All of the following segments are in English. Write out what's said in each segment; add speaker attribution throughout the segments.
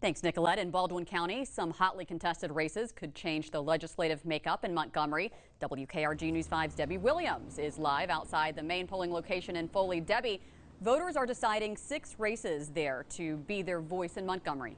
Speaker 1: Thanks, Nicolette. In Baldwin County, some hotly contested races could change the legislative makeup in Montgomery. WKRG News 5's Debbie Williams is live outside the main polling location in Foley. Debbie, voters are deciding six races there to be their voice in Montgomery.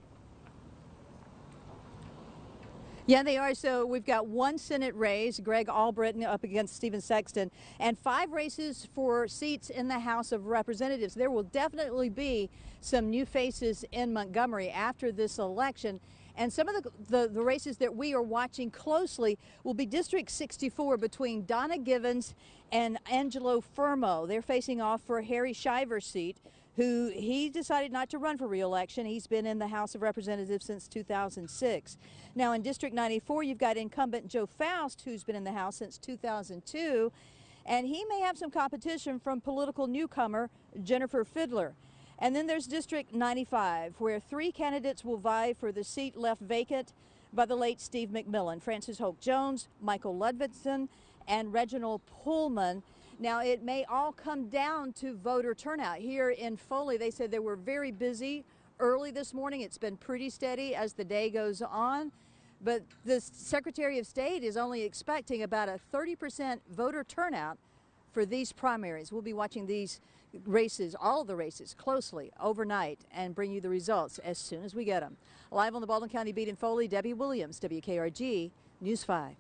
Speaker 2: Yeah, they are. So we've got one Senate race, Greg Albritton up against Stephen Sexton, and five races for seats in the House of Representatives. There will definitely be some new faces in Montgomery after this election. And some of the, the, the, races that we are watching closely will be District 64 between Donna Givens and Angelo Fermo. They're facing off for Harry Shiver's seat who he decided not to run for reelection. He's been in the House of Representatives since 2006. Now in District 94, you've got incumbent Joe Faust, who's been in the House since 2002, and he may have some competition from political newcomer Jennifer Fidler. And then there's District 95, where three candidates will vie for the seat left vacant by the late Steve McMillan, Frances Holk-Jones, Michael Ludvigson, and Reginald Pullman. Now, it may all come down to voter turnout. Here in Foley, they said they were very busy early this morning. It's been pretty steady as the day goes on. But the Secretary of State is only expecting about a 30% voter turnout for these primaries. We'll be watching these races, all the races, closely overnight and bring you the results as soon as we get them. Live on the Baldwin County Beat in Foley, Debbie Williams, WKRG News 5.